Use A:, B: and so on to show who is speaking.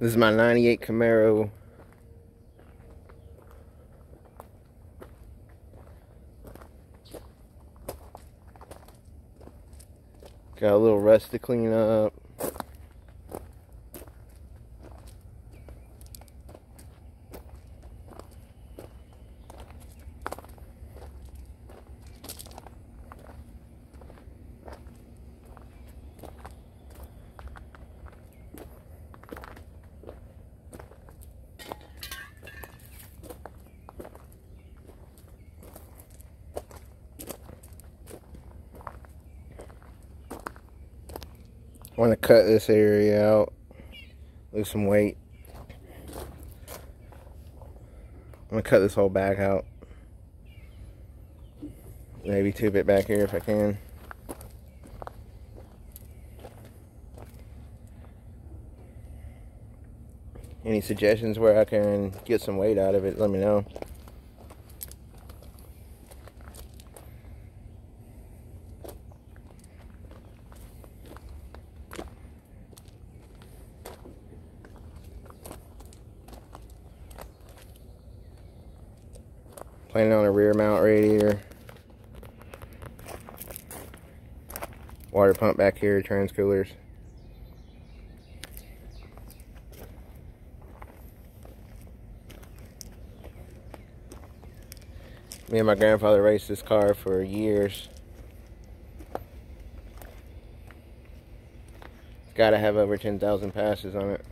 A: This is my 98 Camaro. Got a little rust to clean up. Want to cut this area out, lose some weight. I'm going to cut this whole back out. Maybe tube it back here if I can. Any suggestions where I can get some weight out of it, let me know. Planning on a rear mount radiator. Water pump back here, trans coolers. Me and my grandfather raced this car for years. It's gotta have over 10,000 passes on it.